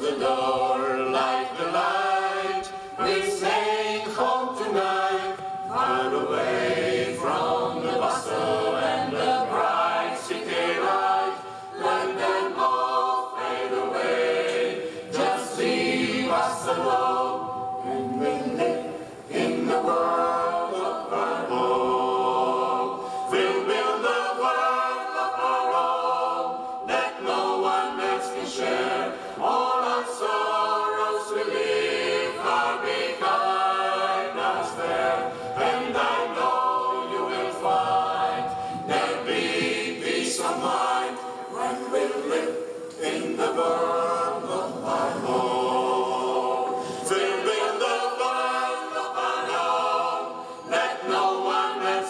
the Lord.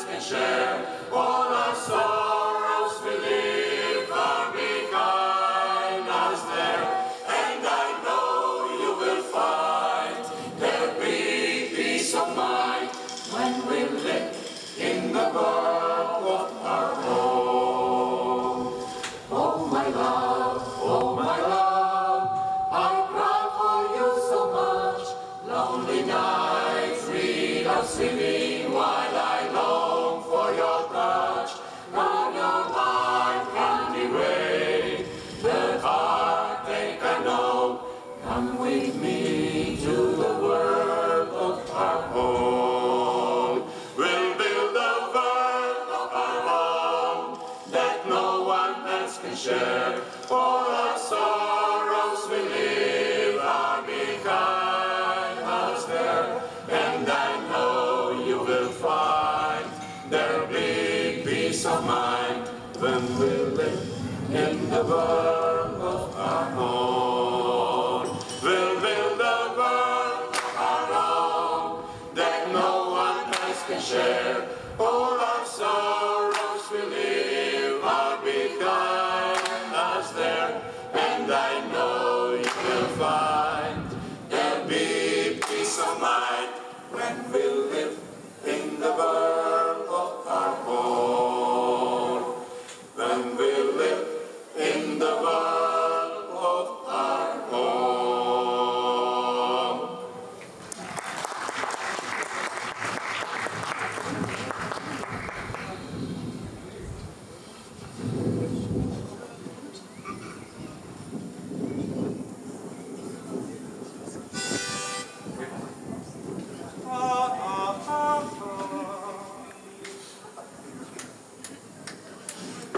has share. All share.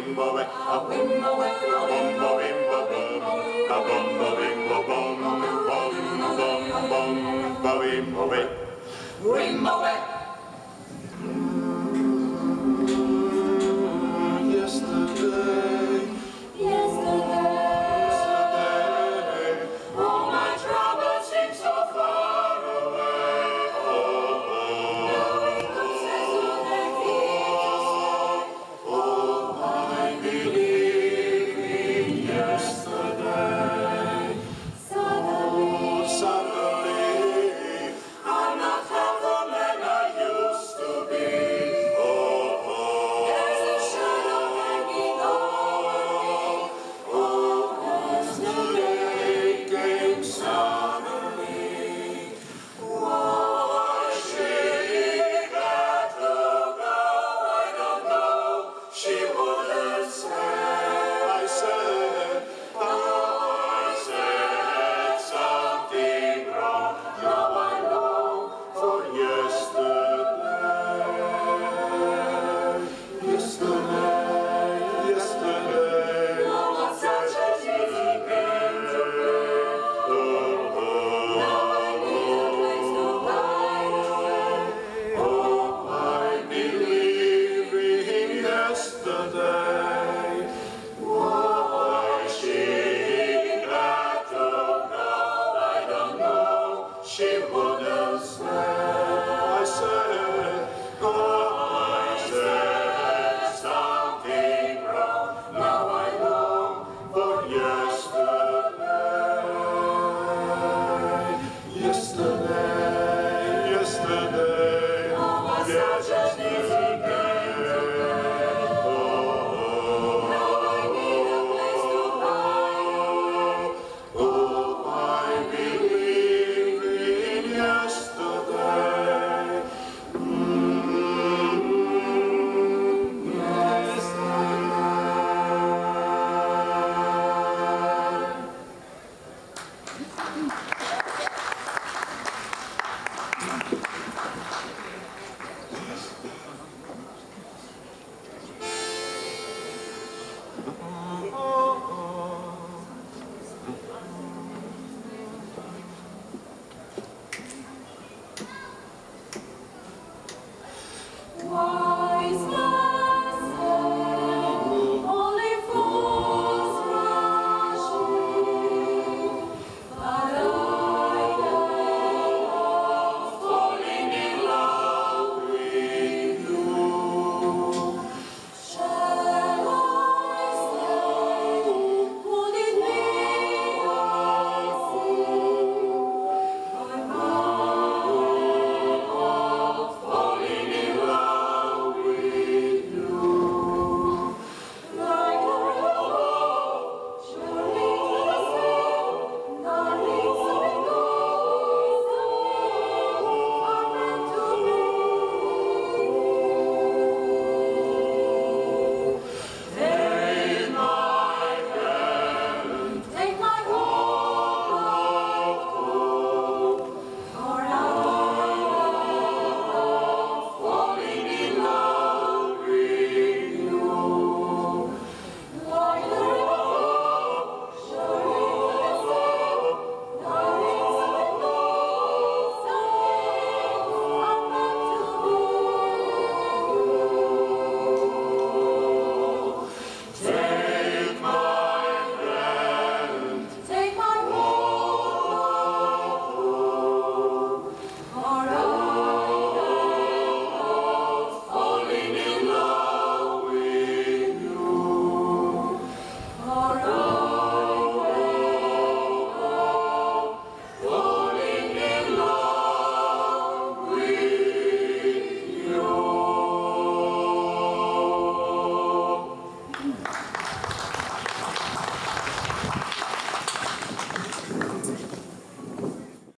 wimbo way, a wimbo way, a a a.